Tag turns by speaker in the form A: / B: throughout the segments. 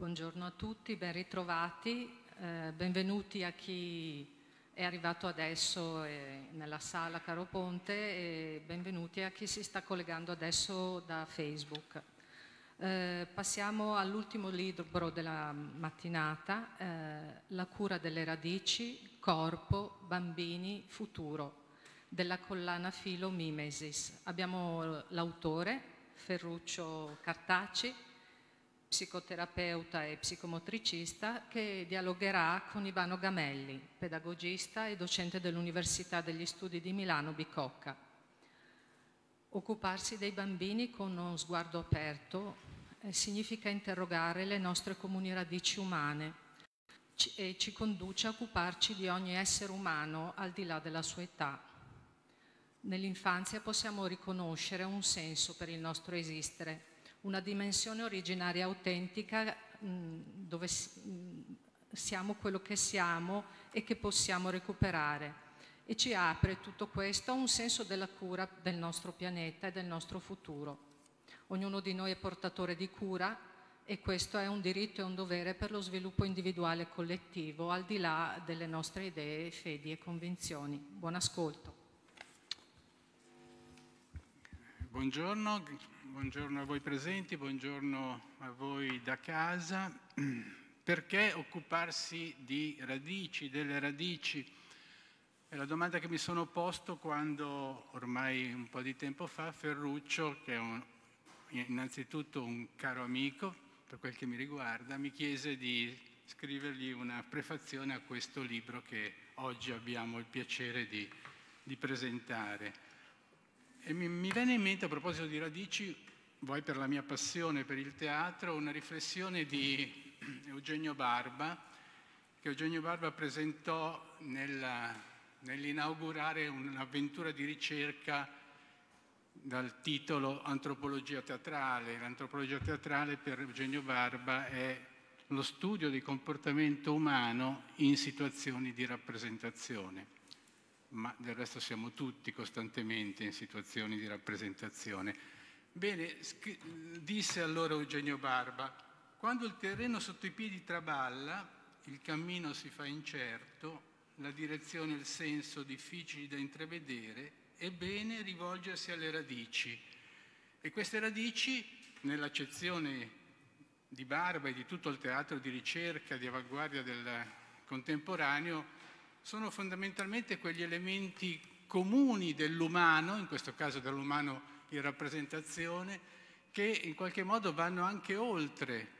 A: Buongiorno a tutti, ben ritrovati, eh, benvenuti a chi è arrivato adesso eh, nella sala Caro Ponte e benvenuti a chi si sta collegando adesso da Facebook. Eh, passiamo all'ultimo libro della mattinata, eh, La cura delle radici, corpo, bambini, futuro, della collana Filo Mimesis. Abbiamo l'autore, Ferruccio Cartacci, psicoterapeuta e psicomotricista, che dialogherà con Ivano Gamelli, pedagogista e docente dell'Università degli Studi di Milano Bicocca. Occuparsi dei bambini con uno sguardo aperto eh, significa interrogare le nostre comuni radici umane e ci conduce a occuparci di ogni essere umano al di là della sua età. Nell'infanzia possiamo riconoscere un senso per il nostro esistere una dimensione originaria autentica dove siamo quello che siamo e che possiamo recuperare. E ci apre tutto questo a un senso della cura del nostro pianeta e del nostro futuro. Ognuno di noi è portatore di cura e questo è un diritto e un dovere per lo sviluppo individuale e collettivo, al di là delle nostre idee, fedi e convinzioni. Buon ascolto.
B: Buongiorno, buongiorno a voi presenti, buongiorno a voi da casa. Perché occuparsi di radici, delle radici? È la domanda che mi sono posto quando ormai un po' di tempo fa Ferruccio, che è un, innanzitutto un caro amico per quel che mi riguarda, mi chiese di scrivergli una prefazione a questo libro che oggi abbiamo il piacere di, di presentare. E mi, mi venne in mente a proposito di radici, vuoi per la mia passione per il teatro, una riflessione di Eugenio Barba, che Eugenio Barba presentò nella, nell'inaugurare un'avventura di ricerca dal titolo Antropologia teatrale. L'antropologia teatrale per Eugenio Barba è lo studio del comportamento umano in situazioni di rappresentazione ma del resto siamo tutti costantemente in situazioni di rappresentazione. Bene, disse allora Eugenio Barba, quando il terreno sotto i piedi traballa, il cammino si fa incerto, la direzione e il senso difficili da intravedere, è bene rivolgersi alle radici. E queste radici, nell'accezione di Barba e di tutto il teatro di ricerca, di avanguardia del contemporaneo, sono fondamentalmente quegli elementi comuni dell'umano, in questo caso dell'umano in rappresentazione, che in qualche modo vanno anche oltre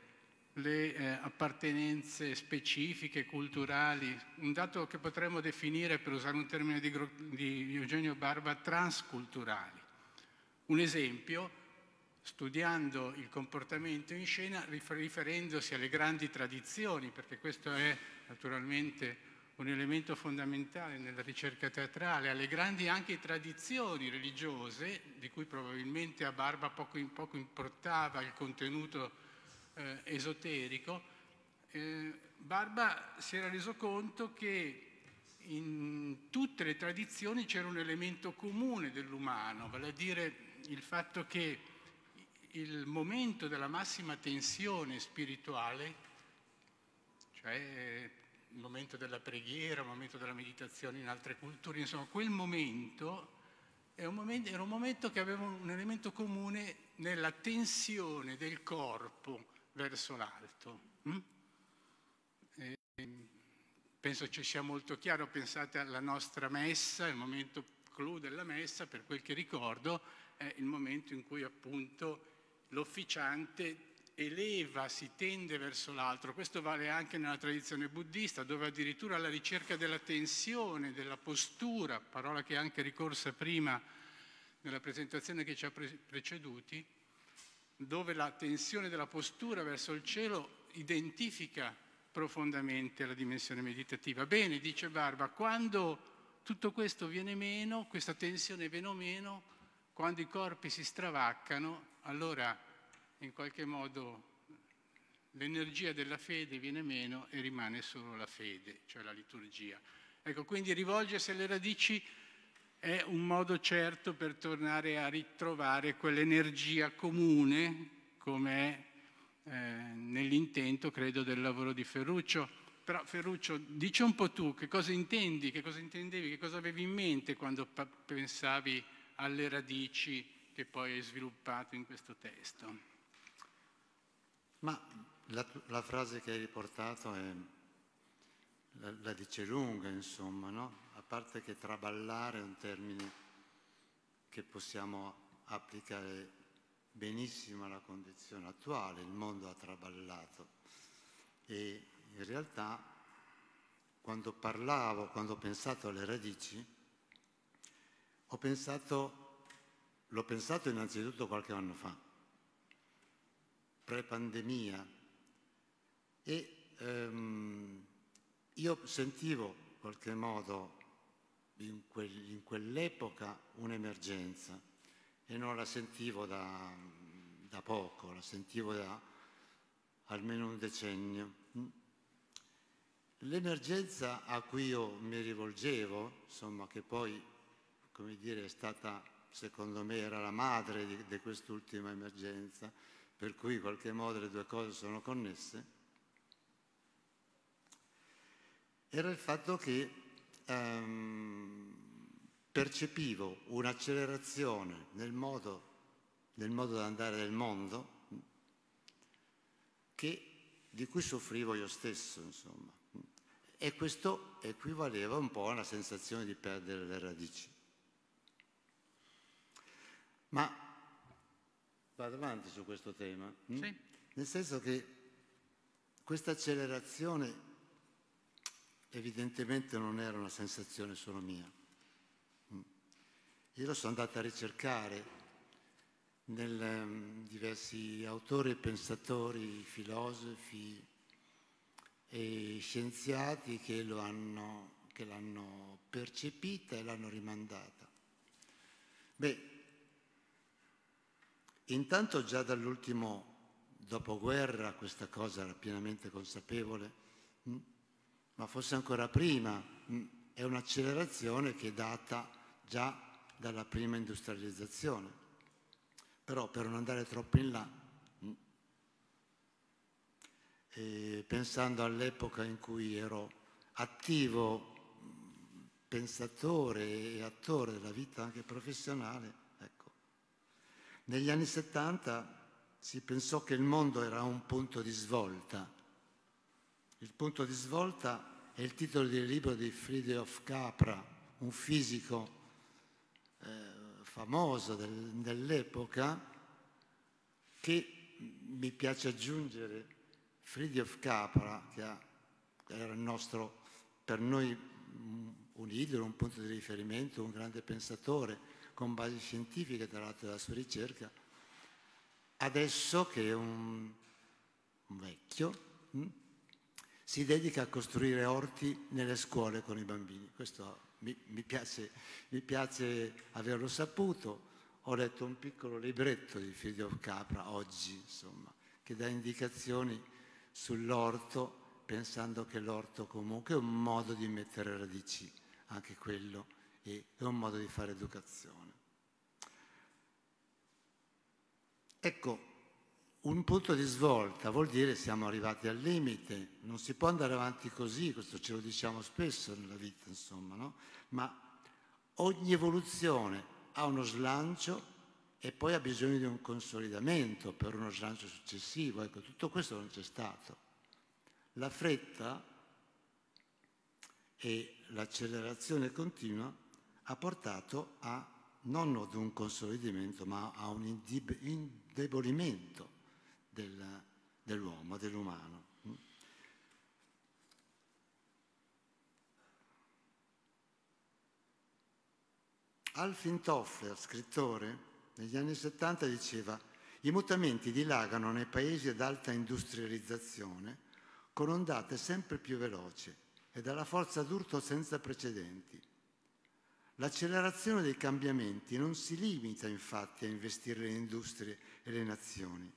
B: le eh, appartenenze specifiche, culturali, un dato che potremmo definire, per usare un termine di, di Eugenio Barba, transculturali. Un esempio, studiando il comportamento in scena, riferendosi alle grandi tradizioni, perché questo è naturalmente un elemento fondamentale nella ricerca teatrale, alle grandi anche tradizioni religiose, di cui probabilmente a Barba poco, poco importava il contenuto eh, esoterico, eh, Barba si era reso conto che in tutte le tradizioni c'era un elemento comune dell'umano, vale a dire il fatto che il momento della massima tensione spirituale, cioè il momento della preghiera, il momento della meditazione in altre culture, insomma quel momento, un momento era un momento che aveva un elemento comune nella tensione del corpo verso l'alto. Mm? penso ci sia molto chiaro, pensate alla nostra messa, il momento clou della messa, per quel che ricordo, è il momento in cui appunto l'officiante eleva, si tende verso l'altro. Questo vale anche nella tradizione buddista, dove addirittura la ricerca della tensione, della postura, parola che è anche ricorsa prima nella presentazione che ci ha preceduti, dove la tensione della postura verso il cielo identifica profondamente la dimensione meditativa. Bene, dice Barba, quando tutto questo viene meno, questa tensione viene meno, quando i corpi si stravaccano, allora in qualche modo l'energia della fede viene meno e rimane solo la fede, cioè la liturgia. Ecco, quindi rivolgersi alle radici è un modo certo per tornare a ritrovare quell'energia comune come è eh, nell'intento, credo, del lavoro di Ferruccio. Però Ferruccio, dici un po' tu che cosa intendi, che cosa intendevi, che cosa avevi in mente quando pensavi alle radici che poi hai sviluppato in questo testo.
C: Ma la, la frase che hai riportato è, la, la dice lunga, insomma, no? A parte che traballare è un termine che possiamo applicare benissimo alla condizione attuale, il mondo ha traballato e in realtà quando parlavo, quando ho pensato alle radici, ho pensato, l'ho pensato innanzitutto qualche anno fa, pre-pandemia, e ehm, io sentivo in qualche modo in, quel, in quell'epoca un'emergenza e non la sentivo da, da poco, la sentivo da almeno un decennio. L'emergenza a cui io mi rivolgevo, insomma, che poi, come dire, è stata, secondo me, era la madre di, di quest'ultima emergenza, per cui in qualche modo le due cose sono connesse, era il fatto che ehm, percepivo un'accelerazione nel modo, nel modo di andare del mondo che, di cui soffrivo io stesso, insomma. E questo equivaleva un po' alla sensazione di perdere le radici. Ma vado avanti su questo tema.
B: Hm? Sì.
C: Nel senso che questa accelerazione evidentemente non era una sensazione solo mia. Hm. Io lo sono andata a ricercare nel um, diversi autori e pensatori, filosofi, e scienziati che, lo hanno, che l'hanno percepita e l'hanno rimandata. Beh, intanto già dall'ultimo dopoguerra questa cosa era pienamente consapevole, mh? ma forse ancora prima mh? è un'accelerazione che è data già dalla prima industrializzazione. Però per non andare troppo in là, e pensando all'epoca in cui ero attivo pensatore e attore della vita anche professionale. Negli anni 70 si pensò che il mondo era un punto di svolta. Il punto di svolta è il titolo del libro di Friedrich Capra, un fisico eh, famoso del, dell'epoca, che mi piace aggiungere Friedrich Capra, che era il nostro, per noi un idolo, un punto di riferimento, un grande pensatore, con basi scientifiche tra l'altro della sua ricerca, adesso che è un, un vecchio, mh, hm, si dedica a costruire orti nelle scuole con i bambini. Questo mi, mi, piace, mi piace averlo saputo. Ho letto un piccolo libretto di Friedrich Capra oggi, insomma, che dà indicazioni sull'orto pensando che l'orto comunque è un modo di mettere radici, anche quello è un modo di fare educazione. Ecco, un punto di svolta vuol dire siamo arrivati al limite, non si può andare avanti così, questo ce lo diciamo spesso nella vita, insomma, no? Ma ogni evoluzione ha uno slancio e poi ha bisogno di un consolidamento per uno slancio successivo. Ecco, tutto questo non c'è stato. La fretta e l'accelerazione continua ha portato a non ad un consolidamento, ma a un indebolimento del, dell'uomo, dell'umano. Alfin Toffler, scrittore, negli anni 70 diceva i mutamenti dilagano nei paesi ad alta industrializzazione con ondate sempre più veloci e dalla forza d'urto senza precedenti. L'accelerazione dei cambiamenti non si limita infatti a investire le industrie e le nazioni.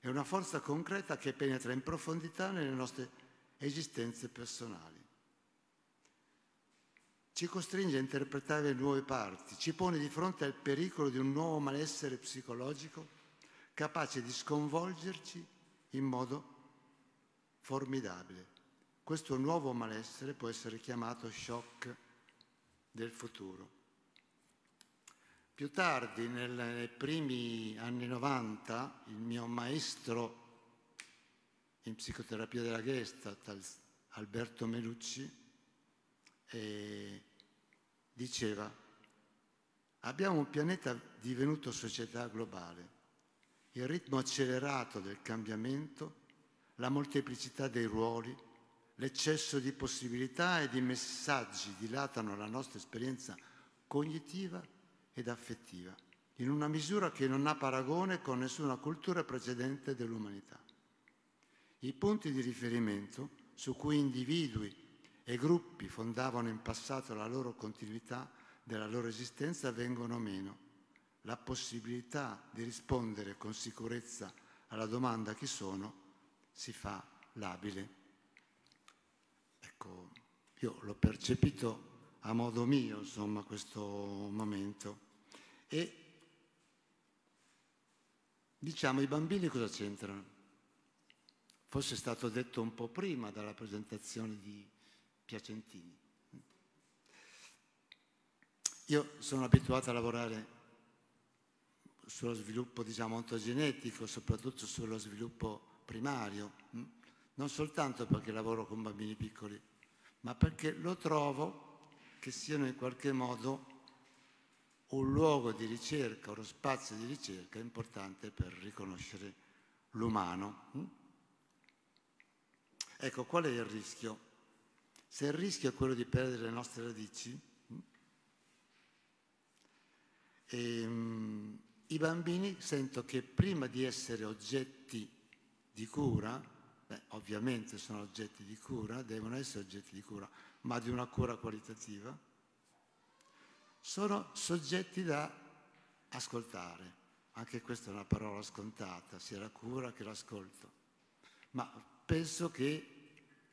C: È una forza concreta che penetra in profondità nelle nostre esistenze personali ci costringe a interpretare nuove parti, ci pone di fronte al pericolo di un nuovo malessere psicologico capace di sconvolgerci in modo formidabile. Questo nuovo malessere può essere chiamato shock del futuro. Più tardi, nei primi anni 90, il mio maestro in psicoterapia della Gestalt, Alberto Melucci, eh, diceva abbiamo un pianeta divenuto società globale. Il ritmo accelerato del cambiamento, la molteplicità dei ruoli, l'eccesso di possibilità e di messaggi dilatano la nostra esperienza cognitiva ed affettiva, in una misura che non ha paragone con nessuna cultura precedente dell'umanità. I punti di riferimento su cui individui e gruppi fondavano in passato la loro continuità della loro esistenza vengono meno. La possibilità di rispondere con sicurezza alla domanda chi sono si fa labile. Ecco, io l'ho percepito a modo mio, insomma, questo momento. E diciamo, i bambini cosa c'entrano? Forse è stato detto un po' prima dalla presentazione di Piacentini. Io sono abituato a lavorare sullo sviluppo diciamo, ontogenetico, soprattutto sullo sviluppo primario, non soltanto perché lavoro con bambini piccoli, ma perché lo trovo che siano in qualche modo un luogo di ricerca, uno spazio di ricerca importante per riconoscere l'umano. Ecco, qual è il rischio? Se il rischio è quello di perdere le nostre radici, e, um, i bambini sento che prima di essere oggetti di cura, beh, ovviamente sono oggetti di cura, devono essere oggetti di cura, ma di una cura qualitativa, sono soggetti da ascoltare. Anche questa è una parola scontata, sia la cura che l'ascolto. Ma penso che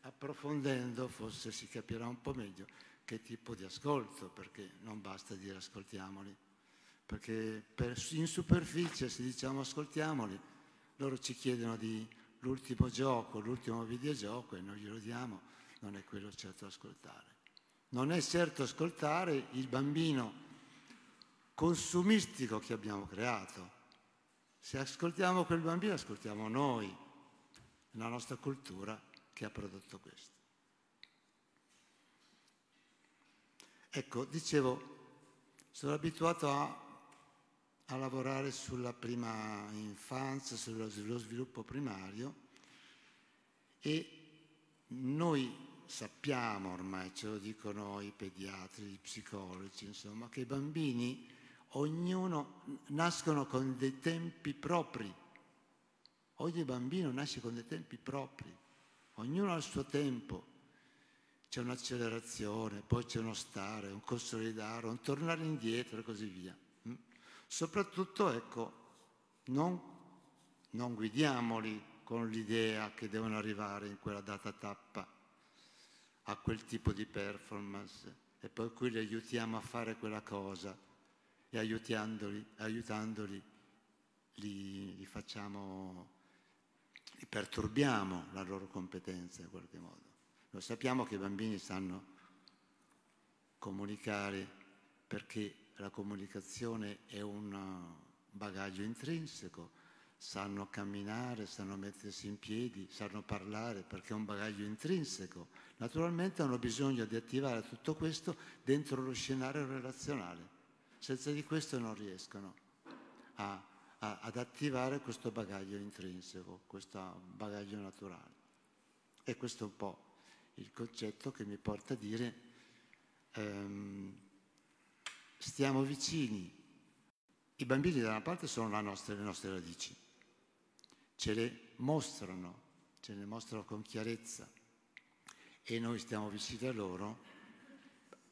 C: approfondendo forse si capirà un po' meglio che tipo di ascolto, perché non basta dire ascoltiamoli, perché per, in superficie se diciamo ascoltiamoli, loro ci chiedono di l'ultimo gioco, l'ultimo videogioco e noi glielo diamo non è quello certo ascoltare. Non è certo ascoltare il bambino consumistico che abbiamo creato. Se ascoltiamo quel bambino, ascoltiamo noi, la nostra cultura che ha prodotto questo. Ecco, dicevo, sono abituato a, a lavorare sulla prima infanzia, sullo sviluppo primario e noi sappiamo ormai, ce lo dicono i pediatri, i psicologi, insomma, che i bambini, ognuno, nascono con dei tempi propri. Ogni bambino nasce con dei tempi propri, ognuno ha il suo tempo. C'è un'accelerazione, poi c'è uno stare, un consolidare, un tornare indietro e così via. Mm? Soprattutto, ecco, non, non guidiamoli con l'idea che devono arrivare in quella data tappa a quel tipo di performance e poi qui li aiutiamo a fare quella cosa e aiutandoli, aiutandoli li, li facciamo, li perturbiamo la loro competenza in qualche modo. Lo sappiamo che i bambini sanno comunicare perché la comunicazione è un bagaglio intrinseco, sanno camminare, sanno mettersi in piedi, sanno parlare perché è un bagaglio intrinseco. Naturalmente hanno bisogno di attivare tutto questo dentro lo scenario relazionale. Senza di questo non riescono a, a, ad attivare questo bagaglio intrinseco, questo bagaglio naturale. E questo è un po' il concetto che mi porta a dire ehm, stiamo vicini. I bambini da una parte sono nostra, le nostre radici, ce le mostrano, ce le mostrano con chiarezza e noi stiamo vicini a loro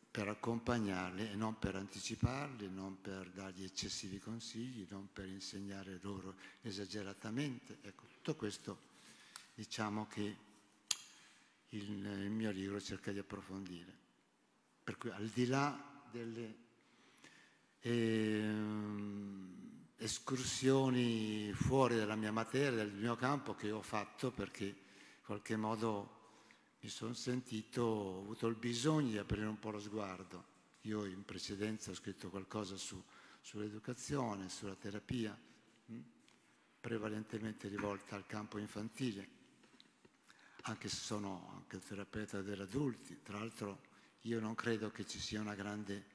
C: per accompagnarli e non per anticiparli, non per dargli eccessivi consigli, non per insegnare loro esageratamente. Ecco, tutto questo diciamo che il, il mio libro cerca di approfondire. Per cui al di là delle eh, escursioni fuori dalla mia materia, del mio campo che ho fatto perché in qualche modo mi sono sentito, ho avuto il bisogno di aprire un po' lo sguardo. Io in precedenza ho scritto qualcosa su, sull'educazione, sulla terapia, mh? prevalentemente rivolta al campo infantile, anche se sono anche terapeuta degli adulti. Tra l'altro io non credo che ci sia una grande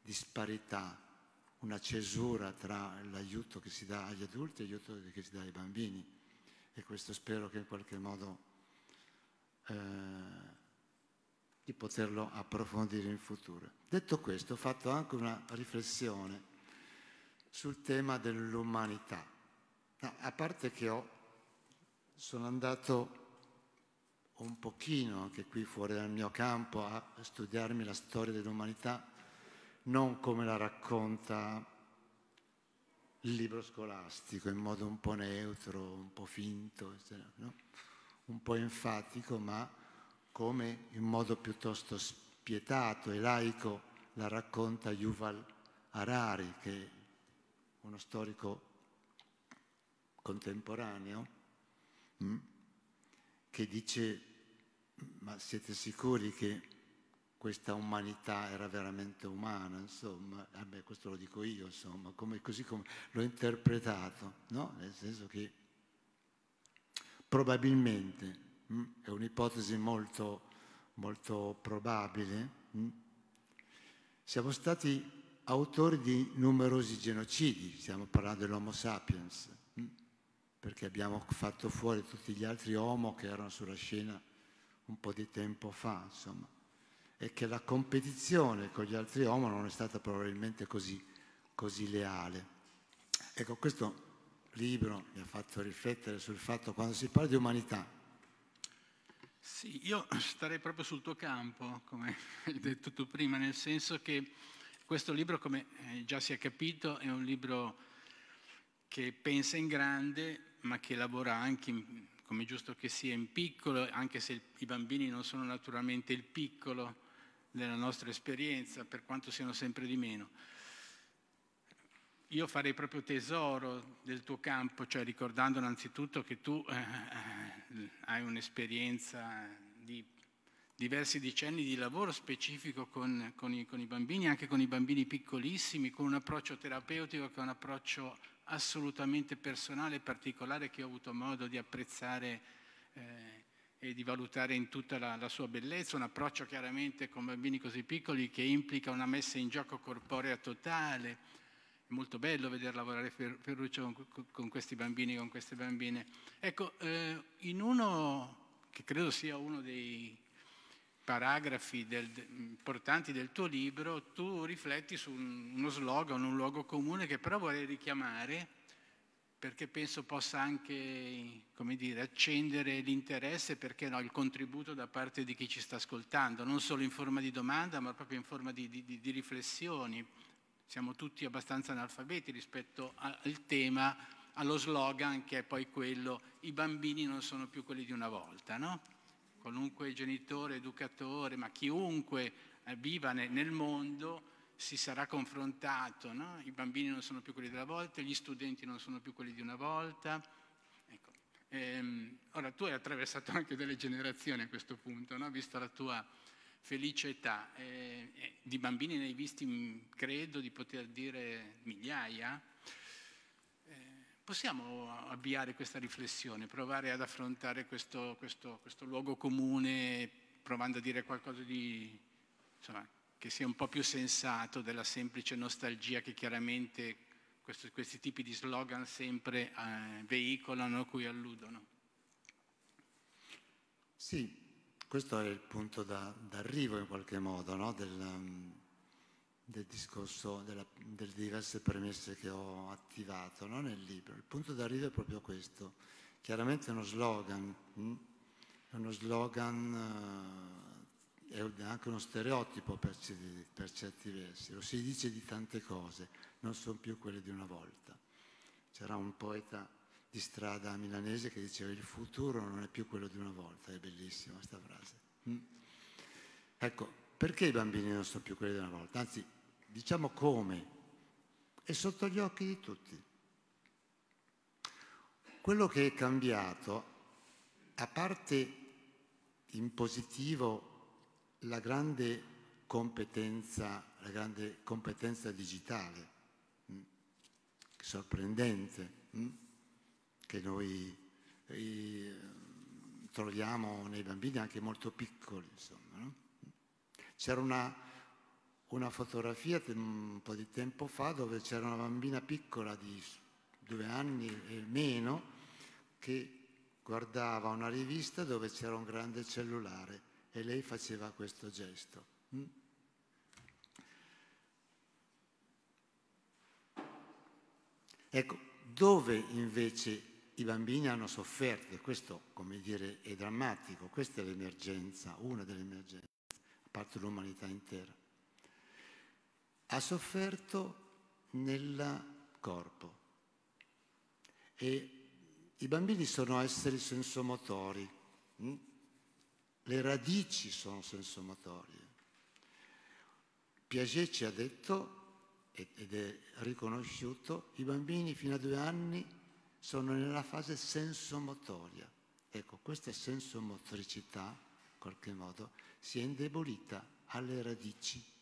C: disparità, una cesura tra l'aiuto che si dà agli adulti e l'aiuto che si dà ai bambini. E questo spero che in qualche modo eh, di poterlo approfondire in futuro. Detto questo, ho fatto anche una riflessione sul tema dell'umanità. No, a parte che ho, sono andato un pochino anche qui fuori dal mio campo a studiarmi la storia dell'umanità, non come la racconta il libro scolastico, in modo un po' neutro, un po' finto, no? un po' enfatico, ma come in modo piuttosto spietato e laico la racconta Yuval Harari, che è uno storico contemporaneo, mm, che dice, ma siete sicuri che questa umanità era veramente umana, insomma, eh questo lo dico io, insomma, come, così come l'ho interpretato, no? Nel senso che probabilmente, mh, mm, è un'ipotesi molto, molto probabile, mh, mm, siamo stati autori di numerosi genocidi, stiamo parlando dell'Homo sapiens, mh, mm, perché abbiamo fatto fuori tutti gli altri Homo che erano sulla scena un po' di tempo fa, insomma, e che la competizione con gli altri Homo non è stata probabilmente così, così leale. Ecco, questo libro mi ha fatto riflettere sul fatto quando si parla di umanità.
B: Sì, io starei proprio sul tuo campo, come hai detto tu prima, nel senso che questo libro, come eh, già si è capito, è un libro che pensa in grande, ma che lavora anche, in, come giusto che sia, in piccolo, anche se i bambini non sono naturalmente il piccolo della nostra esperienza, per quanto siano sempre di meno. Io farei proprio tesoro del tuo campo, cioè ricordando innanzitutto che tu eh, eh, hai un'esperienza di diversi decenni di lavoro specifico con, con, i, con, i, bambini, anche con i bambini piccolissimi, con un approccio terapeutico che è un approccio assolutamente personale e particolare che ho avuto modo di apprezzare eh, e di valutare in tutta la, la, sua bellezza, un approccio chiaramente con bambini così piccoli che implica una messa in gioco corporea totale, è molto bello vedere lavorare Ferruccio con, con questi bambini, con queste bambine. Ecco, eh, in uno che credo sia uno dei paragrafi del, importanti del tuo libro, tu rifletti su un, uno slogan, un luogo comune che però vorrei richiamare perché penso possa anche dire, accendere l'interesse, perché no, il contributo da parte di chi ci sta ascoltando, non solo in forma di domanda, ma proprio in forma di, di, di riflessioni siamo tutti abbastanza analfabeti rispetto al tema, allo slogan che è poi quello i bambini non sono più quelli di una volta, no? Qualunque genitore, educatore, ma chiunque eh, viva nel mondo si sarà confrontato, no? I bambini non sono più quelli della volta, gli studenti non sono più quelli di una volta. Ecco. Ehm, ora tu hai attraversato anche delle generazioni a questo punto, no? Vista la tua felice età. Eh, eh, di bambini ne hai visti, mm, credo, di poter dire migliaia. Eh, possiamo avviare questa riflessione, provare ad affrontare questo, questo, questo luogo comune, provando a dire qualcosa di, insomma, che sia un po' più sensato della semplice nostalgia che chiaramente questo, questi tipi di slogan sempre eh, veicolano, a cui alludono.
C: Sì, questo è il punto da, d'arrivo in qualche modo no? del, um, del, discorso, della, delle diverse premesse che ho attivato no? nel libro. Il punto d'arrivo è proprio questo. Chiaramente è uno slogan, hm? è uno slogan, uh, è anche uno stereotipo per, per certi versi, lo si dice di tante cose, non sono più quelle di una volta. C'era un poeta di strada milanese che diceva il futuro non è più quello di una volta, è bellissima questa frase. Mm? Ecco, perché i bambini non sono più quelli di una volta? Anzi, diciamo come, è sotto gli occhi di tutti. quello che è cambiato, a parte in positivo la grande competenza, la grande competenza digitale, mh? Mm, sorprendente, mh? Mm, che noi eh, troviamo nei bambini anche molto piccoli. Insomma, no? C'era una, una fotografia un po' di tempo fa dove c'era una bambina piccola di due anni e meno che guardava una rivista dove c'era un grande cellulare e lei faceva questo gesto. Mm? Ecco, dove invece i bambini hanno sofferto, e questo come dire è drammatico, questa è l'emergenza, una delle emergenze, a parte l'umanità intera, ha sofferto nel corpo e i bambini sono esseri sensomotori, hm? Le radici sono sensomotorie. Piaget ci ha detto, ed è riconosciuto, i bambini fino a due anni sono nella fase sensomotoria. Ecco, questa sensomotricità, in qualche modo, si è indebolita alle radici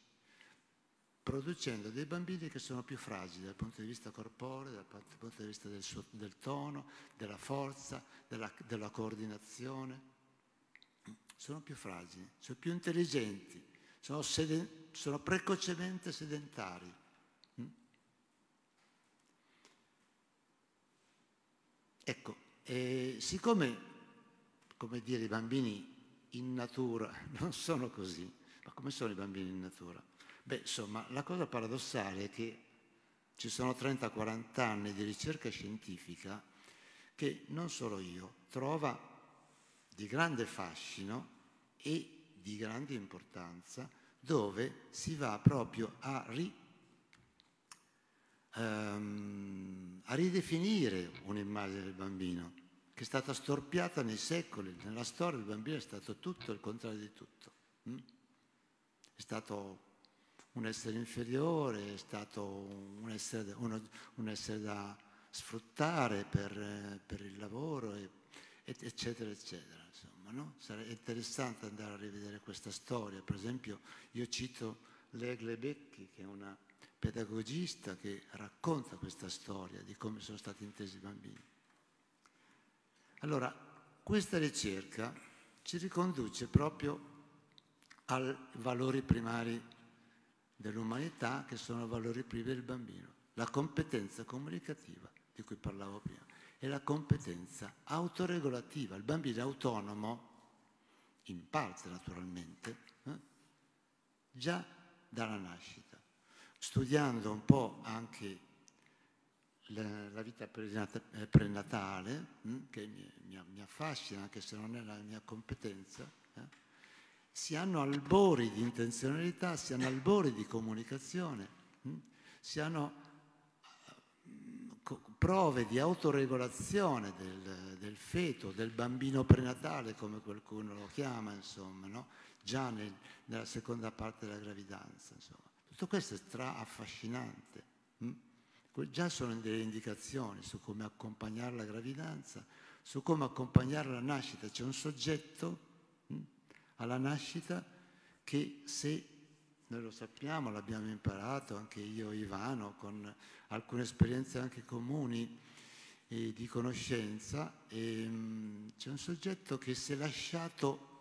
C: producendo dei bambini che sono più fragili dal punto di vista corporeo, dal punto di vista del, suo, del tono, della forza, della, della coordinazione. Sono più fragili, sono più intelligenti, sono, seden, sono precocemente sedentari. Mm? Ecco, eh, siccome, come dire, i bambini in natura non sono così, ma come sono i bambini in natura? Beh, insomma, la cosa paradossale è che ci sono 30-40 anni di ricerca scientifica che non solo io trova di grande fascino e di grande importanza dove si va proprio a, ri, um, a ridefinire un'immagine del bambino che è stata storpiata nei secoli, nella storia il bambino è stato tutto il contrario di tutto. Mm? È stato un essere inferiore, è stato un essere, uno, un essere da sfruttare per, per il lavoro, e, eccetera, eccetera. Insomma, no? Sarebbe interessante andare a rivedere questa storia. Per esempio, io cito Legle Becchi, che è una pedagogista che racconta questa storia di come sono stati intesi i bambini. Allora, questa ricerca ci riconduce proprio ai valori primari dell'umanità che sono valori privi del bambino. La competenza comunicativa di cui parlavo prima e la competenza autoregolativa. Il bambino è autonomo, in parte naturalmente, eh? già dalla nascita. Studiando un po' anche la, la vita eh, prenatale, hm? che mi, mi, mi, affascina anche se non è la mia competenza, eh? si hanno albori di intenzionalità, si hanno albori di comunicazione, hm? si hanno prove di autoregolazione del, del, feto, del bambino prenatale, come qualcuno lo chiama, insomma, no? già nel, nella seconda parte della gravidanza. Insomma. Tutto questo è stra affascinante. Hm? Già sono delle indicazioni su come accompagnare la gravidanza, su come accompagnare la nascita. C'è un soggetto hm? alla nascita che se noi lo sappiamo, l'abbiamo imparato anche io e Ivano con alcune esperienze anche comuni eh, di conoscenza, e, ehm, mh, c'è un soggetto che si è lasciato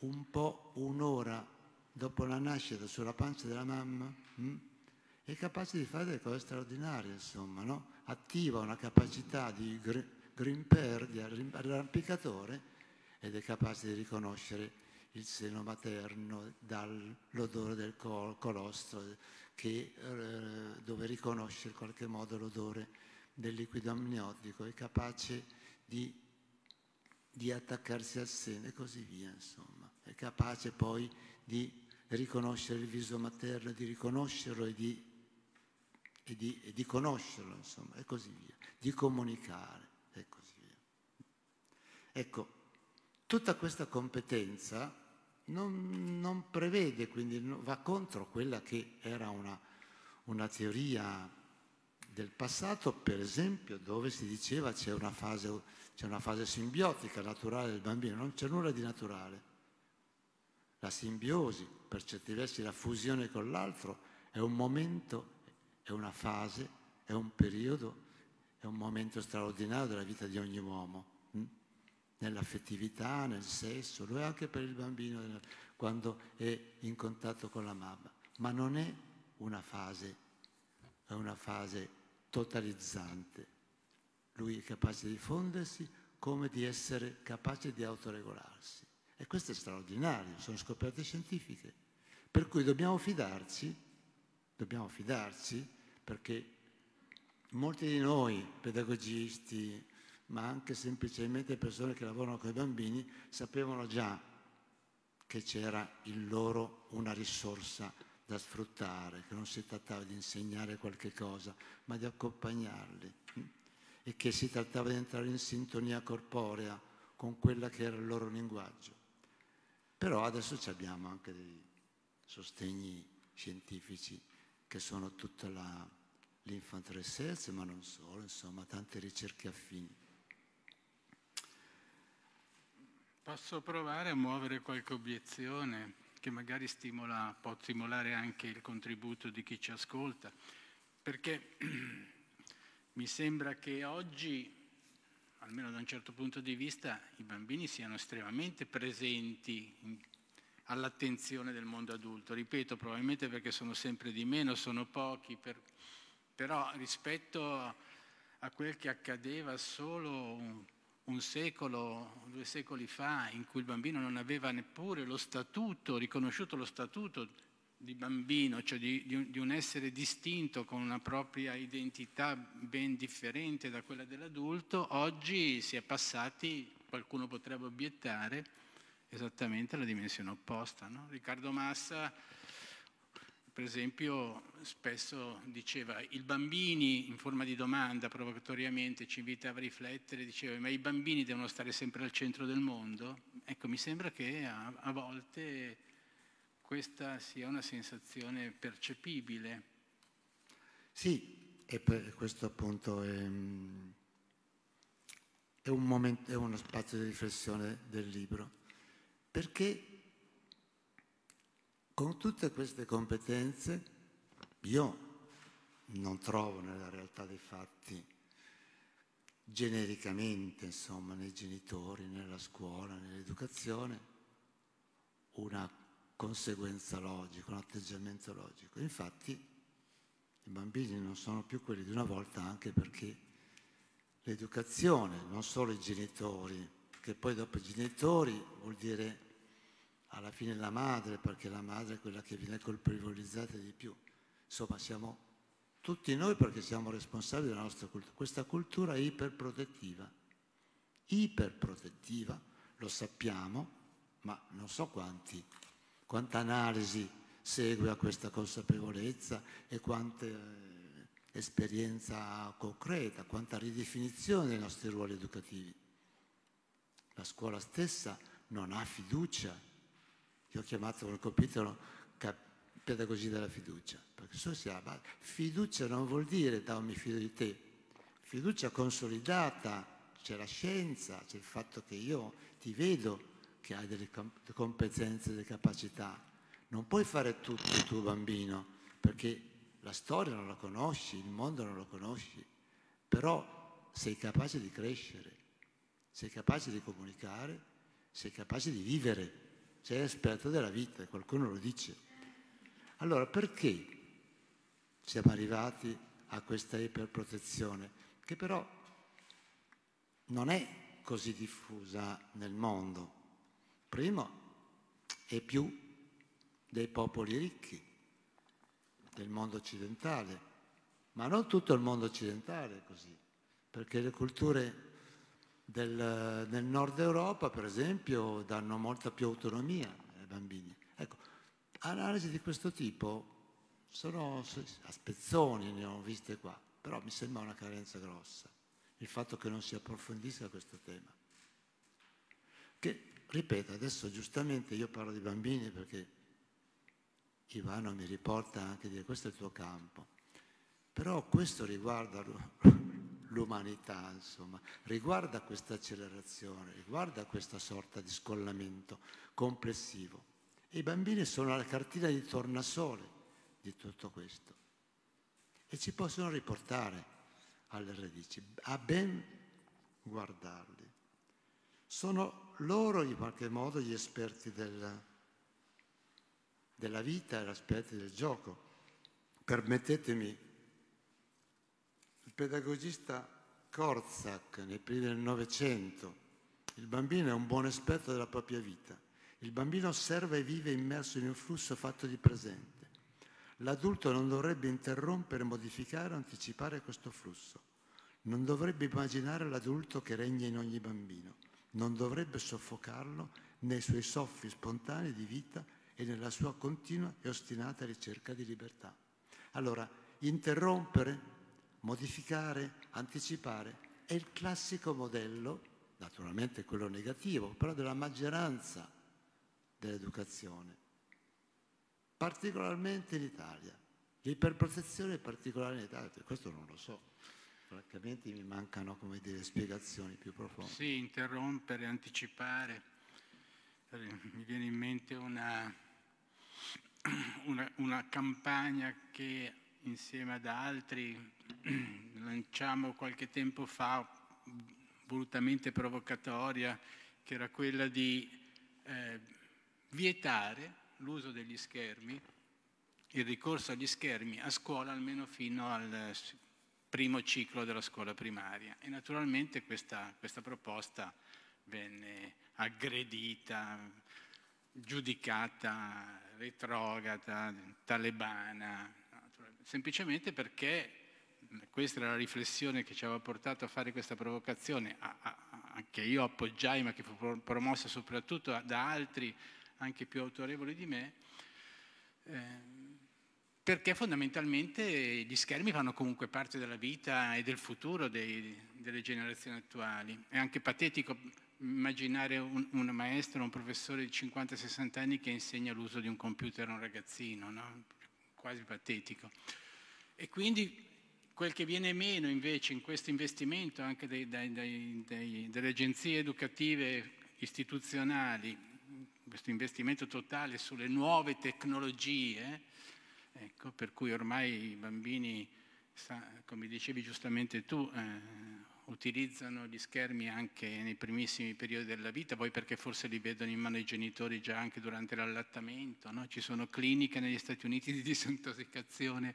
C: un po' un'ora dopo la nascita sulla pancia della mamma, mh? Hm, è capace di fare delle cose straordinarie, insomma, no? attiva una capacità di pair, di arrampicatore, ed è capace di riconoscere il seno materno dall'odore del colostro, che, eh, dove riconosce in qualche modo l'odore del liquido amniotico, è capace di, di attaccarsi al seno e così via, insomma. È capace poi di riconoscere il viso materno, di riconoscerlo e di, e di, e di conoscerlo, insomma, e così via, di comunicare e così via. Ecco, tutta questa competenza non, non prevede, quindi va contro quella che era una, una teoria del passato, per esempio, dove si diceva c'è una fase, c'è una fase simbiotica, naturale del bambino, non c'è nulla di naturale. La simbiosi, per certi versi la fusione con l'altro, è un momento, è una fase, è un periodo, è un momento straordinario della vita di ogni uomo? Nell'affettività, nel sesso, lo è anche per il bambino quando è in contatto con la mamma, ma non è una fase, è una fase totalizzante. Lui è capace di fondersi come di essere capace di autoregolarsi. E questo è straordinario, sono scoperte scientifiche. Per cui dobbiamo fidarci, dobbiamo fidarci perché molti di noi, pedagogisti, ma anche semplicemente persone che lavorano con i bambini, sapevano già che c'era in loro una risorsa da sfruttare, che non si trattava di insegnare qualche cosa, ma di accompagnarli hm? e che si trattava di entrare in sintonia corporea con quella che era il loro linguaggio. Però adesso abbiamo anche dei sostegni scientifici che sono tutta la, l'infant research, ma non solo, insomma, tante ricerche affini.
B: Posso provare a muovere qualche obiezione? che magari stimola, può stimolare anche il contributo di chi ci ascolta, perché mi sembra che oggi, almeno da un certo punto di vista, i bambini siano estremamente presenti all'attenzione del mondo adulto. Ripeto, probabilmente perché sono sempre di meno, sono pochi, per, però rispetto a, a quel che accadeva solo un, un secolo, due secoli fa, in cui il bambino non aveva neppure lo statuto, riconosciuto lo statuto di bambino, cioè di, di, di, un essere distinto con una propria identità ben differente da quella dell'adulto, oggi si è passati, qualcuno potrebbe obiettare, esattamente alla dimensione opposta. No? Riccardo Massa per esempio, spesso diceva i bambini, in forma di domanda, provocatoriamente ci invitava a riflettere, diceva ma i bambini devono stare sempre al centro del mondo? Ecco, mi sembra che a, a volte questa sia una sensazione percepibile.
C: Sì, e questo appunto è, è, un momento, è uno spazio di riflessione del libro, perché con tutte queste competenze io non trovo nella realtà dei fatti, genericamente, insomma, nei genitori, nella scuola, nell'educazione, una conseguenza logica, un atteggiamento logico. Infatti i bambini non sono più quelli di una volta anche perché l'educazione, non solo i genitori, che poi dopo i genitori vuol dire alla fine la madre, perché la madre è quella che viene colpevolizzata di più. Insomma, siamo tutti noi perché siamo responsabili della nostra cultura. Questa cultura è iperprotettiva, iperprotettiva, lo sappiamo, ma non so quanti, quanta analisi segue a questa consapevolezza e quanta eh, esperienza concreta, quanta ridefinizione dei nostri ruoli educativi. La scuola stessa non ha fiducia io ho chiamato quel capitolo pedagogia della fiducia, perché so sia fiducia non vuol dire da mi fido di te, fiducia consolidata, c'è la scienza, c'è il fatto che io ti vedo che hai delle competenze, delle capacità. Non puoi fare tutto il tuo bambino, perché la storia non la conosci, il mondo non lo conosci, però sei capace di crescere, sei capace di comunicare, sei capace di vivere sei esperto della vita, qualcuno lo dice. Allora perché siamo arrivati a questa iperprotezione, che però non è così diffusa nel mondo? Primo, è più dei popoli ricchi, del mondo occidentale, ma non tutto il mondo occidentale è così, perché le culture del, nel nord Europa, per esempio, danno molta più autonomia ai bambini. Ecco, analisi di questo tipo sono a spezzoni, ne ho viste qua, però mi sembra una carenza grossa il fatto che non si approfondisca questo tema. Che, ripeto, adesso giustamente io parlo di bambini perché Ivano mi riporta anche a dire questo è il tuo campo. Però questo riguarda l'umanità, insomma, riguarda questa accelerazione, riguarda questa sorta di scollamento complessivo. E i bambini sono la cartina di tornasole di tutto questo e ci possono riportare alle radici, a ben guardarli. Sono loro in qualche modo gli esperti del, della vita gli esperti del gioco. Permettetemi, pedagogista Korczak nei primi del Novecento, il bambino è un buon esperto della propria vita. Il bambino osserva e vive immerso in un flusso fatto di presente. L'adulto non dovrebbe interrompere, modificare o anticipare questo flusso. Non dovrebbe immaginare l'adulto che regna in ogni bambino. Non dovrebbe soffocarlo nei suoi soffi spontanei di vita e nella sua continua e ostinata ricerca di libertà. Allora, interrompere, modificare, anticipare è il classico modello, naturalmente quello negativo, però della maggioranza dell'educazione, particolarmente in Italia. L'iperprotezione è particolare in Italia, questo non lo so. Francamente mi mancano dire, spiegazioni più profonde.
B: Sì, interrompere, anticipare. Mi viene in mente una, una, una campagna che insieme ad altri lanciamo qualche tempo fa, volutamente provocatoria, che era quella di eh, vietare l'uso degli schermi, il ricorso agli schermi a scuola almeno fino al primo ciclo della scuola primaria. E naturalmente questa, questa proposta venne aggredita, giudicata retrograda, talebana, semplicemente perché questa era la riflessione che ci aveva portato a fare questa provocazione, a, a, che io appoggiai ma che fu promossa soprattutto da altri anche più autorevoli di me, eh, perché fondamentalmente gli schermi fanno comunque parte della vita e del futuro dei, delle generazioni attuali. È anche patetico immaginare un, un, maestro, un professore di 50-60 anni che insegna l'uso di un computer a un ragazzino, no? Quasi patetico. E quindi quel che viene meno invece in questo investimento anche dei, dei, dei, delle agenzie educative istituzionali questo investimento totale sulle nuove tecnologie, ecco, per cui ormai i bambini, come dicevi giustamente tu, eh, utilizzano gli schermi anche nei primissimi periodi della vita, poi perché forse li vedono in mano i genitori già anche durante l'allattamento. No? Ci sono cliniche negli Stati Uniti di disintossicazione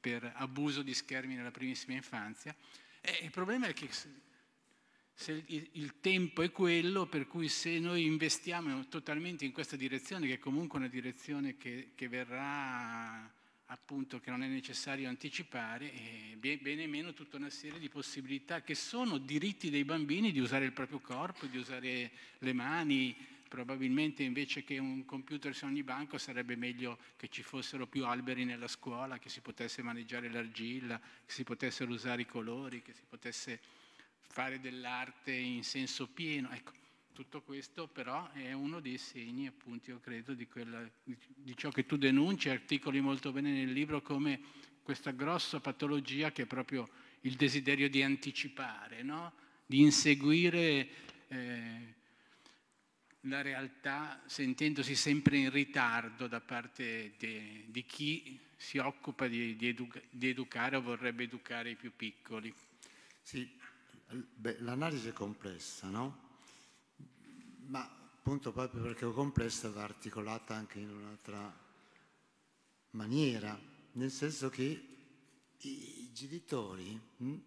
B: per abuso di schermi nella primissima infanzia. E il problema è che se il tempo è quello, per cui se noi investiamo totalmente in questa direzione, che è comunque una direzione che, che verrà appunto che non è necessario anticipare, eh, bene meno tutta una serie di possibilità che sono diritti dei bambini di usare il proprio corpo, di usare le mani, probabilmente invece che un computer su ogni banco sarebbe meglio che ci fossero più alberi nella scuola, che si potesse maneggiare l'argilla, che si potessero usare i colori, che si potesse fare dell'arte in senso pieno. Ecco, tutto questo però è uno dei segni, appunto, io credo, di, quella, di ciò che tu denunci, articoli molto bene nel libro, come questa grossa patologia che è proprio il desiderio di anticipare, no? di inseguire eh, la realtà sentendosi sempre in ritardo da parte de, di chi si occupa di, di, educa, di educare o vorrebbe educare i più piccoli.
C: Sì, l'analisi è complessa, no? Ma appunto proprio perché è complessa va articolata anche in un'altra maniera, nel senso che i genitori mh, hm,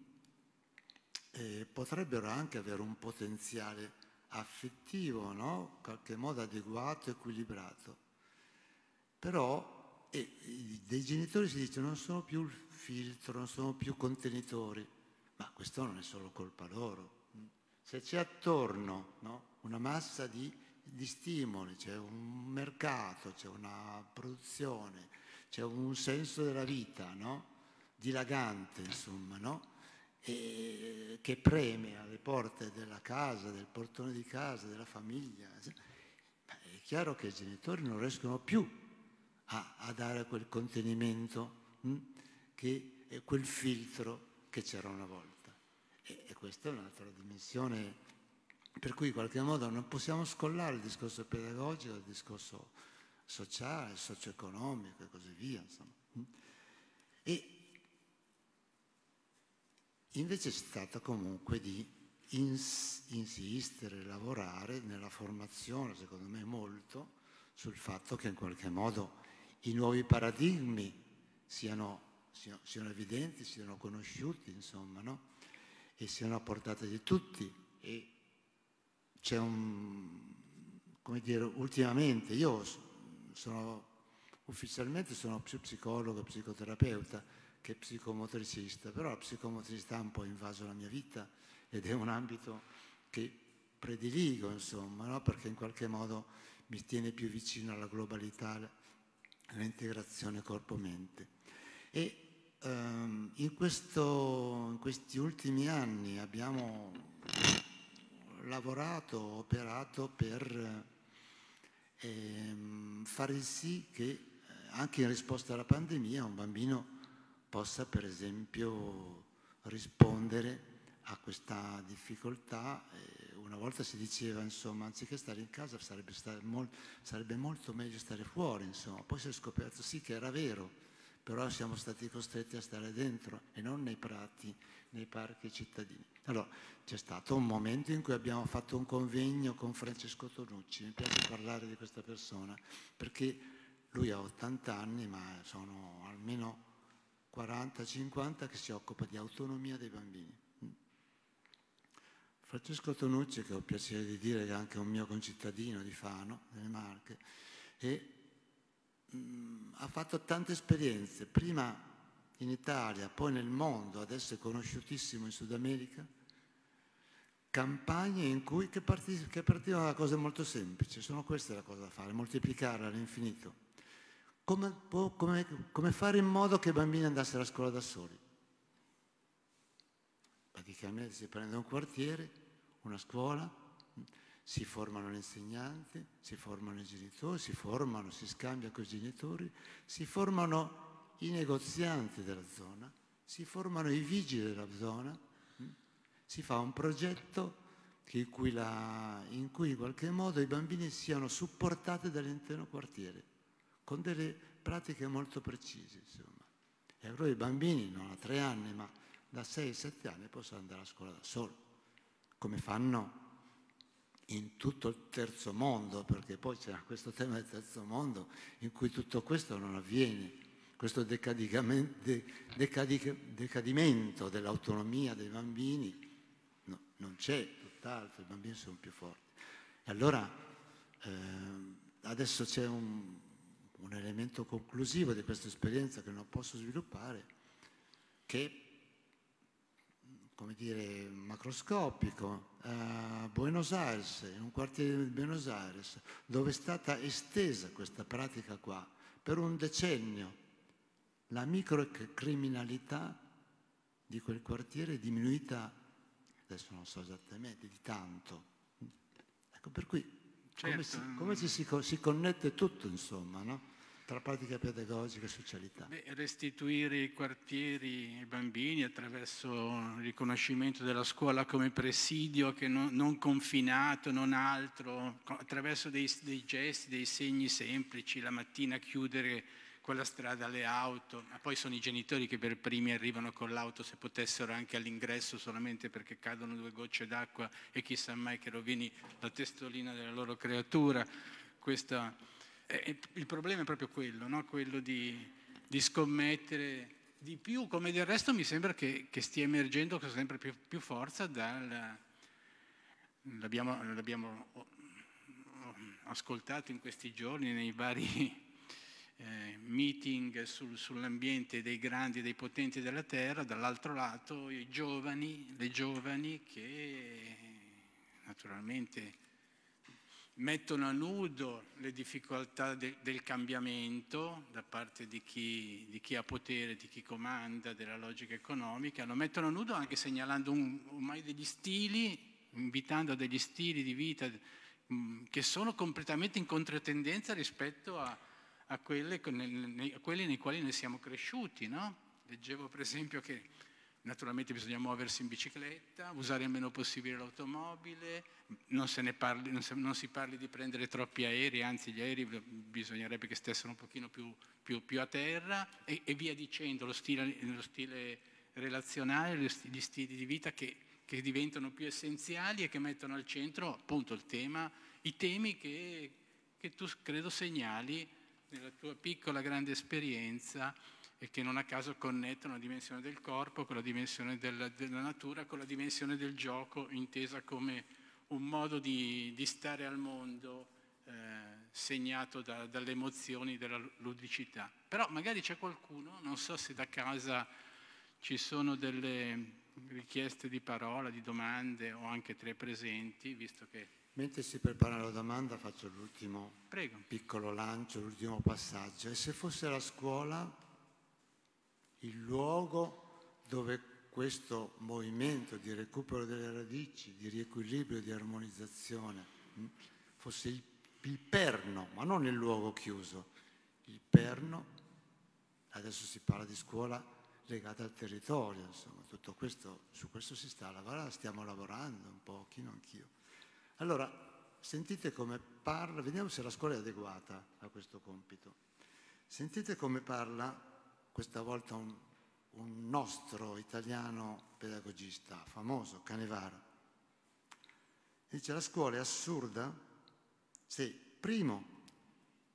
C: eh, potrebbero anche avere un potenziale affettivo, no? In qualche modo adeguato, equilibrato. Però eh, dei genitori si dice non sono più il filtro, non sono più contenitori ma questo non è solo colpa loro. Se c'è attorno no, una massa di, di stimoli, c'è un mercato, c'è una produzione, c'è un senso della vita no? dilagante, insomma, no? e che preme alle porte della casa, del portone di casa, della famiglia. È chiaro che i genitori non riescono più a, a dare quel contenimento mh, che quel filtro che c'era una volta. E, e questa è un'altra dimensione per cui in qualche modo non possiamo scollare il discorso pedagogico dal discorso sociale, socio-economico e così via. Insomma. E invece si tratta comunque di ins- insistere, lavorare nella formazione, secondo me molto, sul fatto che in qualche modo i nuovi paradigmi siano, siano, siano evidenti, siano conosciuti, insomma, no? e siano a portata di tutti. E c'è un, come dire, ultimamente, io sono, ufficialmente sono più psicologo, psicoterapeuta che psicomotricista, però la psicomotricità ha un po' invaso la mia vita ed è un ambito che prediligo, insomma, no? perché in qualche modo mi tiene più vicino alla globalità, all'integrazione corpo-mente. E um, in, questo, in questi ultimi anni abbiamo lavorato, operato per ehm, fare sì che eh, anche in risposta alla pandemia un bambino possa per esempio rispondere a questa difficoltà. una volta si diceva, insomma, anziché stare in casa sarebbe, mol, sarebbe molto meglio stare fuori, insomma. Poi si è scoperto sì che era vero, però siamo stati costretti a stare dentro e non nei prati, nei parchi cittadini. Allora, c'è stato un momento in cui abbiamo fatto un convegno con Francesco Tonucci, mi piace parlare di questa persona, perché lui ha 80 anni, ma sono almeno 40-50 che si occupa di autonomia dei bambini. Francesco Tonucci, che ho piacere di dire che è anche un mio concittadino di Fano, nelle Marche, e Mm, ha fatto tante esperienze, prima in Italia, poi nel mondo, adesso è conosciutissimo in Sud America, campagne in cui, che, parti, che partivano da cose molto semplici, sono queste le cose da fare, moltiplicarle all'infinito. Come, come, come fare in modo che i bambini andassero a scuola da soli? Praticamente si prende un quartiere, una scuola, si formano gli insegnanti, si formano i genitori, si formano, si scambia con i genitori, si formano i negozianti della zona, si formano i vigili della zona, mm? si fa un progetto in cui, la, in cui in qualche modo i bambini siano supportati dall'intero quartiere, con delle pratiche molto precise. Insomma. E allora i bambini, non a tre anni, ma da 6-7 anni possono andare a scuola da soli, come fanno in tutto il terzo mondo, perché poi c'è questo tema del terzo mondo in cui tutto questo non avviene, questo decadimento dell'autonomia dei bambini no, non c'è, tutt'altro, i bambini sono più forti. E allora eh, adesso c'è un, un elemento conclusivo di questa esperienza che non posso sviluppare, che come dire, macroscopico a Buenos Aires, in un quartiere di Buenos Aires, dove è stata estesa questa pratica qua per un decennio. La microcriminalità di quel quartiere è diminuita, adesso non so esattamente, di tanto. Ecco, per cui certo. come, si, come si, si, connette tutto, insomma, no? Tra pratica pedagogica e socialità?
B: Beh, restituire i quartieri ai bambini attraverso il riconoscimento della scuola come presidio che non, non confinato, non altro, attraverso dei, dei, gesti, dei segni semplici, la mattina chiudere quella strada alle auto, ma poi sono i genitori che per primi arrivano con l'auto se potessero anche all'ingresso solamente perché cadono due gocce d'acqua e chissà mai che rovini la testolina della loro creatura. Questa, eh, il problema è proprio quello, no? quello di, di, scommettere di più, come del resto mi sembra che, che stia emergendo con sempre più, più forza dal... L'abbiamo, l'abbiamo, ascoltato in questi giorni nei vari eh, meeting sul, sull'ambiente dei grandi e dei potenti della terra, dall'altro lato i giovani, le giovani che naturalmente mettono a nudo le difficoltà de, del cambiamento da parte di chi, di chi, ha potere, di chi comanda, della logica economica, lo mettono a nudo anche segnalando un, ormai degli stili, invitando a degli stili di vita mm, che sono completamente in controtendenza rispetto a, a, quelle, a, quelli nei quali noi siamo cresciuti, no? leggevo per esempio che naturalmente bisogna muoversi in bicicletta, usare il meno possibile l'automobile, non, parli, non, se, non si parli di prendere troppi aerei, anzi gli aerei bisognerebbe che stessero un pochino più, più, più a terra e, e, via dicendo, lo stile, lo stile relazionale, gli stili di vita che, che, diventano più essenziali e che mettono al centro appunto il tema, i temi che, che tu credo segnali nella tua piccola grande esperienza e che non a caso connettono la dimensione del corpo con la dimensione della, della natura, con la dimensione del gioco, intesa come un modo di, di stare al mondo eh, segnato da, dalle emozioni, dalla ludicità. Però magari c'è qualcuno, non so se da casa ci sono delle richieste di parola, di domande o anche tre presenti, visto che...
C: Mentre si prepara la domanda faccio l'ultimo Prego. piccolo lancio, l'ultimo passaggio. E se fosse la scuola il luogo dove questo movimento di recupero delle radici, di riequilibrio, di armonizzazione mm, fosse il, il perno, ma non il luogo chiuso, il perno, adesso si parla di scuola legata al territorio, insomma, tutto questo, su questo si sta lavorando, stiamo lavorando un pochino anch'io. Allora, sentite come parla, vediamo se la scuola è adeguata a questo compito. Sentite come parla questa volta un, un nostro italiano pedagogista famoso, Canevaro. Dice la scuola è assurda se, primo,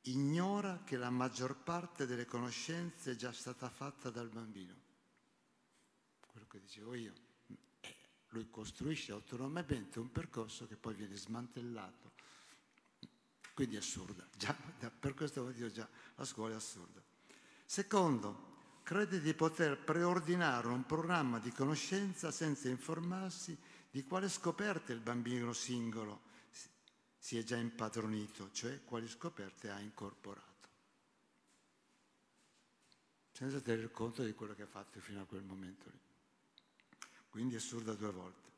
C: ignora che la maggior parte delle conoscenze è già stata fatta dal bambino. Quello che dicevo io. Eh, lui costruisce autonomamente un percorso che poi viene smantellato. Quindi è assurda. Già, per questo motivo già la scuola è assurda. Secondo, crede di poter preordinare un programma di conoscenza senza informarsi di quale scoperte il bambino singolo si è già impadronito, cioè quali scoperte ha incorporato, senza tener conto di quello che ha fatto fino a quel momento lì. Quindi è assurda due volte.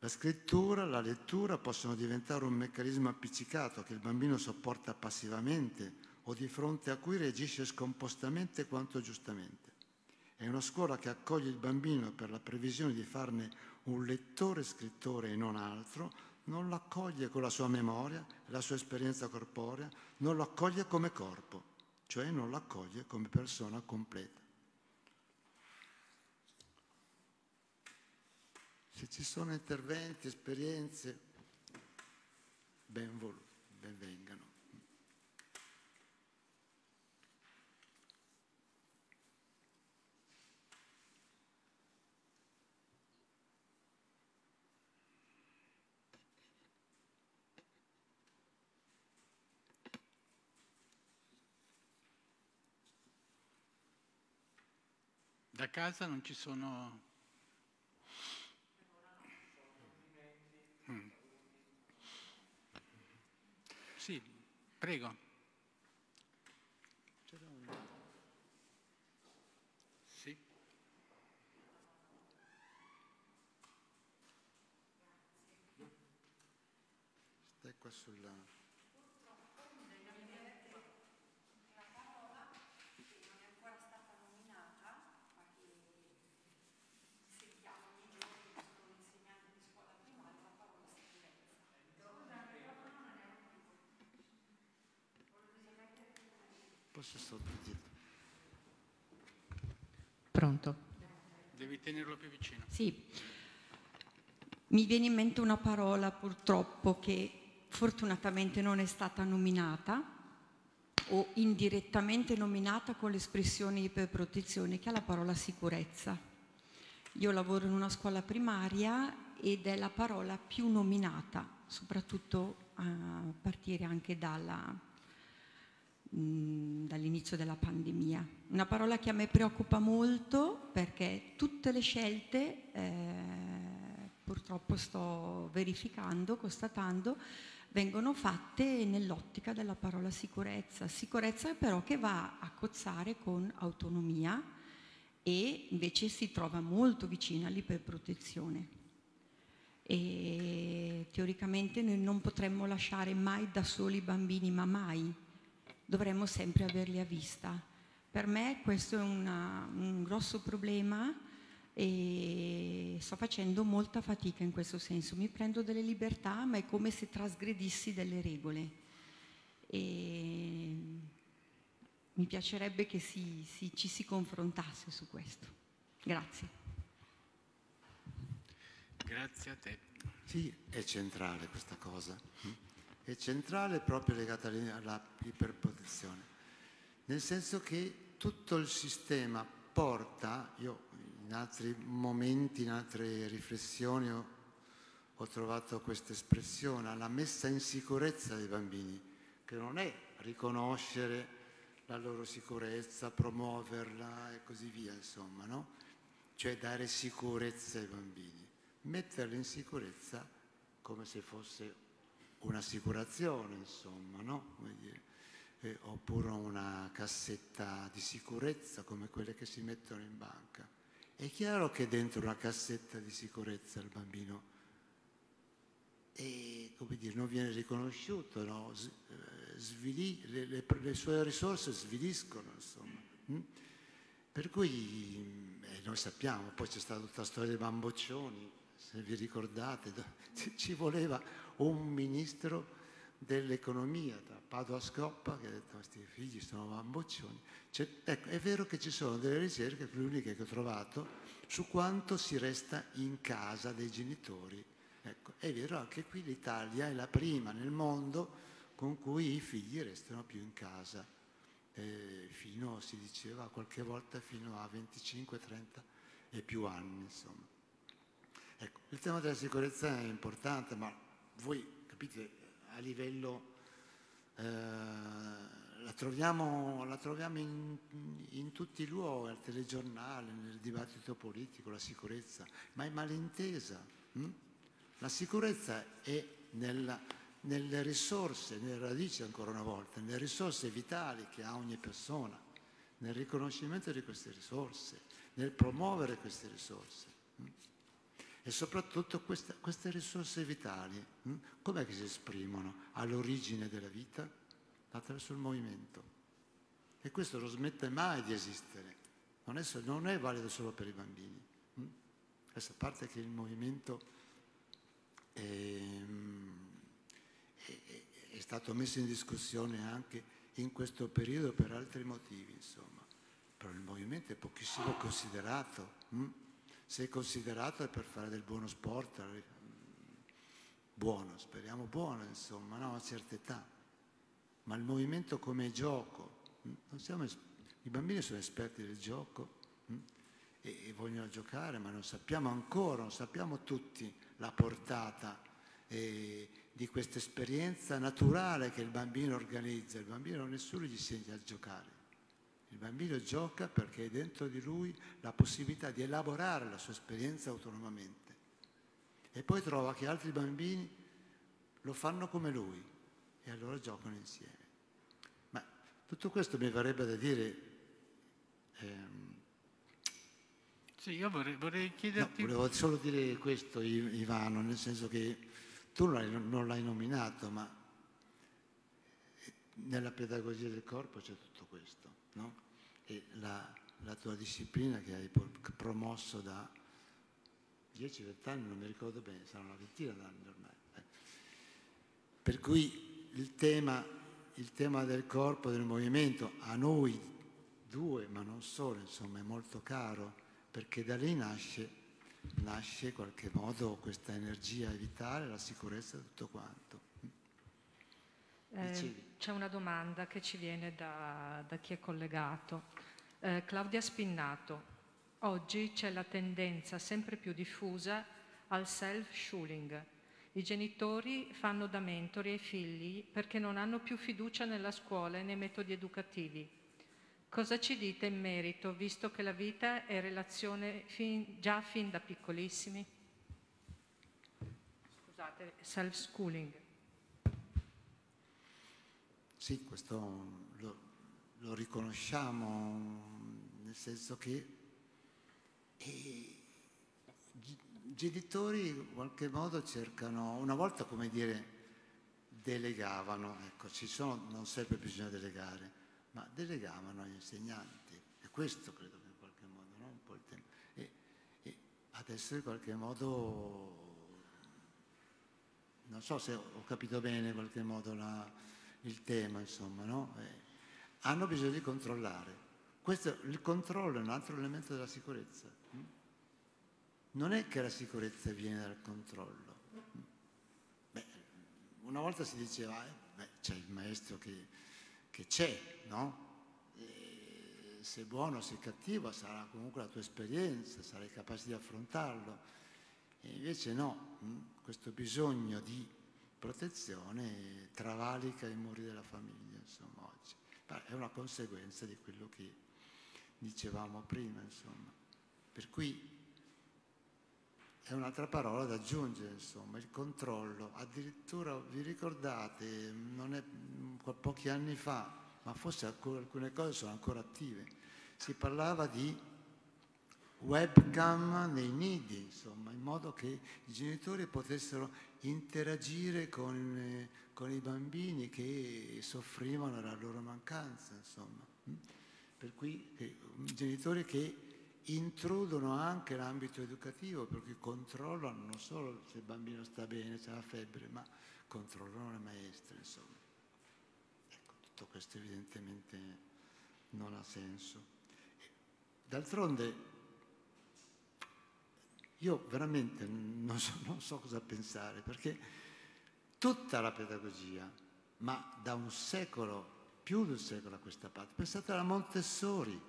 C: La scrittura, la lettura possono diventare un meccanismo appiccicato che il bambino sopporta passivamente o di fronte a cui reagisce scompostamente quanto giustamente. È una scuola che accoglie il bambino per la previsione di farne un lettore scrittore e non altro, non lo accoglie con la sua memoria, la sua esperienza corporea, non lo accoglie come corpo, cioè non lo accoglie come persona completa. Se ci sono interventi, esperienze, ben, ben vengano.
B: Da casa non ci sono... Mm. Sì, prego. Sì.
C: Stai qua sulla... Posso sottotitolo?
D: Pronto?
B: Devi tenerlo più vicino.
D: Sì. Mi viene in mente una parola purtroppo che fortunatamente non è stata nominata o indirettamente nominata con l'espressione iperprotezione, che è la parola sicurezza. Io lavoro in una scuola primaria ed è la parola più nominata, soprattutto a partire anche dalla dall'inizio della pandemia. Una parola che a me preoccupa molto perché tutte le scelte, eh, purtroppo sto verificando, constatando, vengono fatte nell'ottica della parola sicurezza. Sicurezza però che va a cozzare con autonomia e invece si trova molto vicina all'iperprotezione. E teoricamente noi non potremmo lasciare mai da soli i bambini, ma mai dovremmo sempre averli a vista, Per me questo è una, un grosso problema e sto facendo molta fatica in questo senso. Mi prendo delle libertà, ma è come se trasgredissi delle regole. E mi piacerebbe che si, si, ci si confrontasse su questo. Grazie.
B: Grazie a te.
C: Sì, è centrale questa cosa. È centrale proprio legata alla iperprotezione. Nel senso che tutto il sistema porta, io in altri momenti, in altre riflessioni ho, ho trovato questa espressione, alla messa in sicurezza dei bambini, che non è riconoscere la loro sicurezza, promuoverla e così via, insomma, no? Cioè dare sicurezza ai bambini metterli in sicurezza come se fosse un'assicurazione, insomma, no? eh, oppure una cassetta di sicurezza come quelle che si mettono in banca. È chiaro che dentro una cassetta di sicurezza il bambino è, dire, non viene riconosciuto, no? Eh, svili, le, le, le, sue risorse sviliscono, insomma. Mm? Per cui eh, noi sappiamo, poi c'è stata tutta la storia dei bamboccioni, se vi ricordate, ci voleva un ministro dell'economia da Padua Scoppa che ha detto questi figli sono bamboccioni. Cioè, ecco, è vero che ci sono delle ricerche, le uniche che ho trovato, su quanto si resta in casa dei genitori. Ecco, è vero anche qui l'Italia è la prima nel mondo con cui i figli restano più in casa, eh, fino, si diceva qualche volta, fino a 25, 30 e più anni, insomma. Ecco, il tema della sicurezza è importante, ma voi capite a livello... Eh, la troviamo, la troviamo in, in, tutti i luoghi, al telegiornale, nel dibattito politico, la sicurezza, ma è malintesa. Hm? La sicurezza è nella, nelle risorse, nelle radici ancora una volta, nelle risorse vitali che ha ogni persona, nel riconoscimento di queste risorse, nel promuovere queste risorse. Hm? E soprattutto queste, queste risorse vitali, hm? com'è che si esprimono all'origine della vita? Attraverso il movimento. E questo non smette mai di esistere, non è, non è valido solo per i bambini. Hm? Questa parte che il movimento è, è, è stato messo in discussione anche in questo periodo per altri motivi, insomma. Però il movimento è pochissimo considerato. Hm? Se considerato è per fare del buono sport, buono, speriamo buono, insomma, no? a certa età. Ma il movimento come gioco, siamo, i bambini sono esperti del gioco e, e, vogliono giocare, ma non sappiamo ancora, non sappiamo tutti la portata eh, di questa esperienza naturale che il bambino organizza. Il bambino nessuno gli insegna a giocare. Il bambino gioca perché è dentro di lui la possibilità di elaborare la sua esperienza autonomamente. E poi trova che altri bambini lo fanno come lui e allora giocano insieme. Ma tutto questo mi verrebbe da dire... Ehm,
B: sì, io vorrei, vorrei chiederti...
C: No, volevo solo dire questo, Ivano, nel senso che tu non l'hai, non l'hai nominato, ma nella pedagogia del corpo c'è tutto questo, no? E la, la tua disciplina che hai promosso da 10-20 anni, non mi ricordo bene, sarà una ventina d'anni ormai. Eh. Per cui il tema, il tema del corpo, del movimento, a noi due, ma non solo, insomma, è molto caro, perché da lì nasce, nasce in qualche modo questa energia vitale, la sicurezza, tutto quanto.
A: Eh, c'è una domanda che ci viene da, da chi è collegato. Eh, Claudia Spinnato. Oggi c'è la tendenza sempre più diffusa al self-schooling. I genitori fanno da mentori ai figli perché non hanno più fiducia nella scuola e nei metodi educativi. Cosa ci dite in merito, visto che la vita è relazione fin, già fin da piccolissimi? Scusate, self-schooling.
C: Sì, questo lo, lo riconosciamo, nel senso che i genitori in qualche modo cercano, una volta come dire, delegavano, ecco, ci sono, non sempre bisogna delegare, ma delegavano agli insegnanti, questo credo che in qualche modo, no? un po' il tema. E, e adesso in qualche modo, non so se ho capito bene in qualche modo la, il tema, insomma, no? eh, hanno bisogno di controllare. Questo, il controllo è un altro elemento della sicurezza. Non è che la sicurezza viene dal controllo. Beh, una volta si diceva, eh, beh, c'è il maestro che, che c'è, no? E se è buono, se è cattivo, sarà comunque la tua esperienza, sarai capace di affrontarlo. E invece no, hm? questo bisogno di protezione travalica i muri della famiglia, insomma, oggi. Ma è una conseguenza di quello che dicevamo prima, insomma. Per cui è un'altra parola da aggiungere, insomma, il controllo. Addirittura, vi ricordate, non è pochi anni fa, ma forse alcune cose sono ancora attive, si parlava di webcam nei nidi, insomma, in modo che i genitori potessero interagire con, eh, con i bambini che soffrivano la loro mancanza, insomma. Per cui eh, genitori che intrudono anche l'ambito educativo perché controllano non solo se il bambino sta bene, se ha febbre, ma controllano le maestre, insomma. Ecco, tutto questo evidentemente non ha senso. D'altronde io veramente non so, non so cosa pensare perché tutta la pedagogia, ma da un secolo, più di un secolo a questa parte, pensate alla Montessori,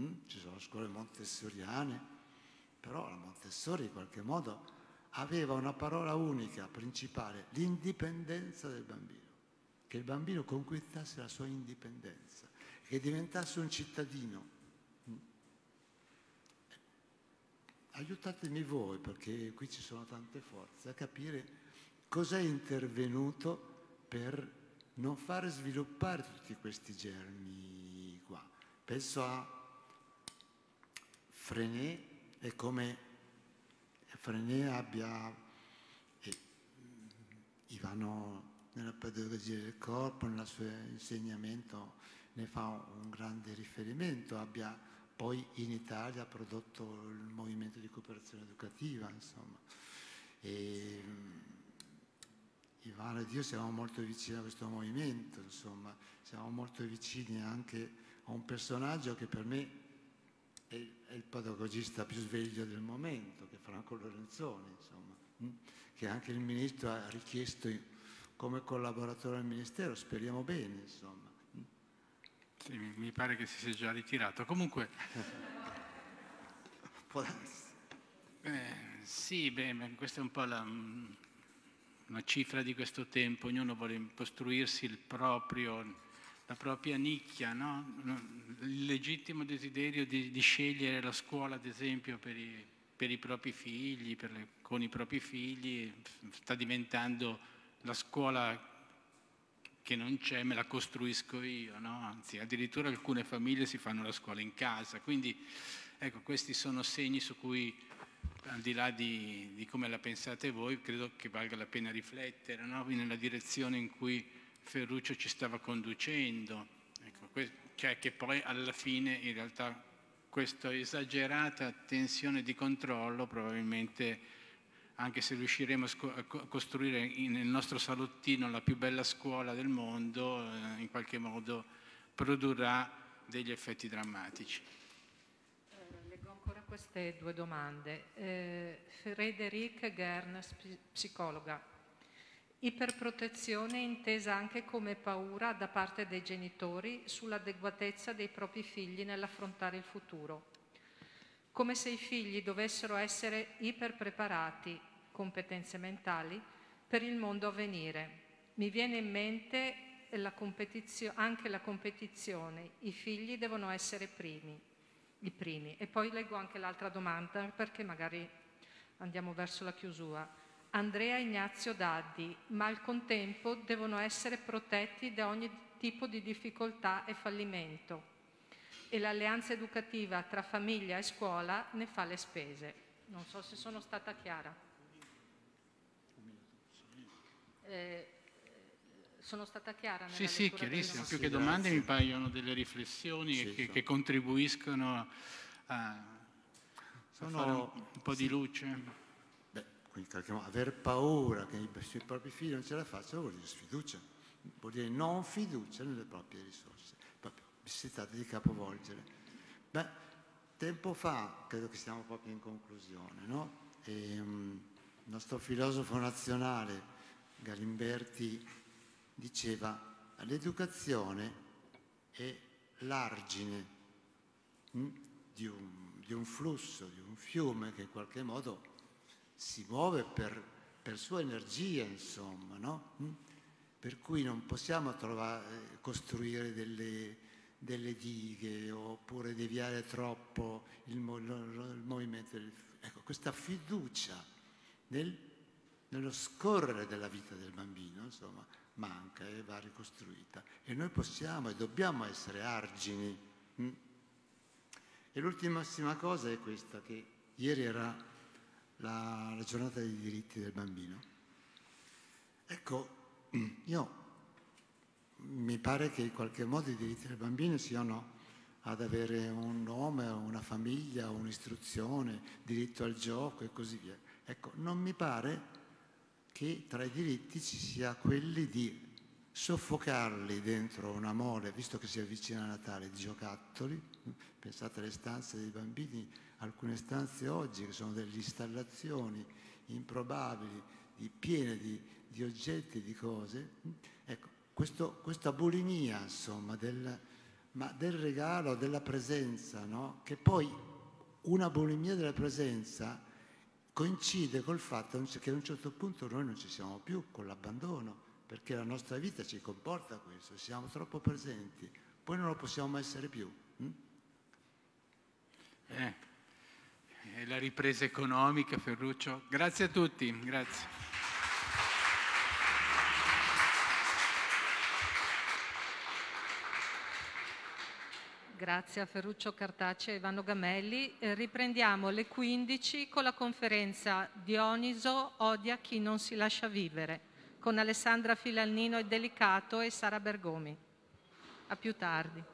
C: Mm? Ci sono scuole montessoriane, però la Montessori in qualche modo aveva una parola unica, principale, l'indipendenza del bambino, che il bambino conquistasse la sua indipendenza, che diventasse un cittadino. Mm? Aiutatemi voi, perché qui ci sono tante forze, a capire cos'è intervenuto per non fare sviluppare tutti questi germi qua. Penso a Frené è come Frené abbia, e Ivano nella pedagogia del corpo, nel suo insegnamento ne fa un grande riferimento, abbia poi in Italia prodotto il movimento di cooperazione educativa, insomma. E, Ivano ed io siamo molto vicini a questo movimento, insomma, siamo molto vicini anche a un personaggio che per me è, è il pedagogista più sveglio del momento, che è Franco Lorenzoni, insomma, mm, che anche il Ministro ha richiesto come collaboratore al Ministero, speriamo bene, insomma.
B: Mm. Sì, mi pare che si sia già ritirato. Comunque...
C: Può darsi.
B: Eh, sì, beh, questa è un po' la, mm, una cifra di questo tempo, ognuno vuole costruirsi proprio la propria nicchia, no? il legittimo desiderio di, di, scegliere la scuola, ad esempio, per i, per i propri figli, le, con i propri figli, sta diventando la scuola che non c'è, me la costruisco io, no? anzi addirittura alcune famiglie si fanno la scuola in casa, quindi ecco, questi sono segni su cui al di là di, di come la pensate voi, credo che valga la pena riflettere no? nella direzione in cui Ferruccio ci stava conducendo, ecco, cioè che poi alla fine in realtà questa esagerata tensione di controllo probabilmente anche se riusciremo a costruire nel nostro salottino la più bella scuola del mondo, eh, in qualche modo produrrà degli effetti drammatici.
A: Queste due domande. Eh, Frederic Gern, psicologa. Iperprotezione intesa anche come paura da parte dei genitori sull'adeguatezza dei propri figli nell'affrontare il futuro. Come se i figli dovessero essere iperpreparati, competenze mentali, per il mondo a venire. Mi viene in mente la anche la competizione, i figli devono essere primi, i primi. E poi leggo anche l'altra domanda perché magari andiamo verso la chiusura. Andrea Ignazio Daddi, ma al contempo devono essere protetti da ogni tipo di difficoltà e fallimento e l'alleanza educativa tra famiglia e scuola ne fa le spese. Non so se sono stata chiara. Eh, Sono stata chiara nella
B: Sì, sì, chiarissimo. Più
C: Sì,
B: che domande
C: grazie.
B: mi paiono delle riflessioni
C: Sì,
B: che, che contribuiscono a, a
C: Sono-
B: fare un, un po' di
C: sì.
B: luce.
C: Beh, quindi in qualche modo aver paura che i, sui propri figli non ce la facciano vuol dire sfiducia, vuol dire non fiducia nelle proprie risorse. Proprio si tratta di capovolgere. Beh, tempo fa, credo che stiamo proprio in conclusione, no? E, mm, il nostro filosofo nazionale Galimberti diceva l'educazione è l'argine mm, di un, di un flusso, di un fiume che in qualche modo si muove per, per sua energia, insomma, no? Mm? Per cui non possiamo trovare- costruire delle, delle dighe oppure deviare troppo il, il movimento Ecco, questa fiducia nel- nello scorrere della vita del bambino, insomma, manca e va ricostruita. E noi possiamo e dobbiamo essere argini. mm? E l'ultimissima cosa è questa, che ieri era la, la giornata dei diritti del bambino. Ecco, io mi pare che in qualche modo i diritti del bambino siano ad avere un nome, una famiglia, un'istruzione, diritto al gioco e così via. Ecco, non mi pare che tra i diritti ci sia quelli di soffocarli dentro una mole, visto che si avvicina Natale, di giocattoli. Pensate alle stanze dei bambini, alcune stanze oggi che sono delle installazioni improbabili, di- piene di, di oggetti, di cose. Ecco, questo- questa bulimia, insomma, del, del regalo, della presenza, no? che poi una bulimia della presenza coincide col fatto che a un certo punto noi non ci siamo più con l'abbandono, perché la nostra vita ci comporta questo, siamo troppo presenti, poi non lo possiamo essere più. hm?
B: Eh, la ripresa economica, Ferruccio. Grazie a tutti, grazie.
A: Grazie a Ferruccio Cartacea e Ivano Gamelli. Eh, riprendiamo alle 15 con la conferenza Dioniso odia chi non si lascia vivere con Alessandra Filannino e Delicato e Sara Bergomi. A più tardi.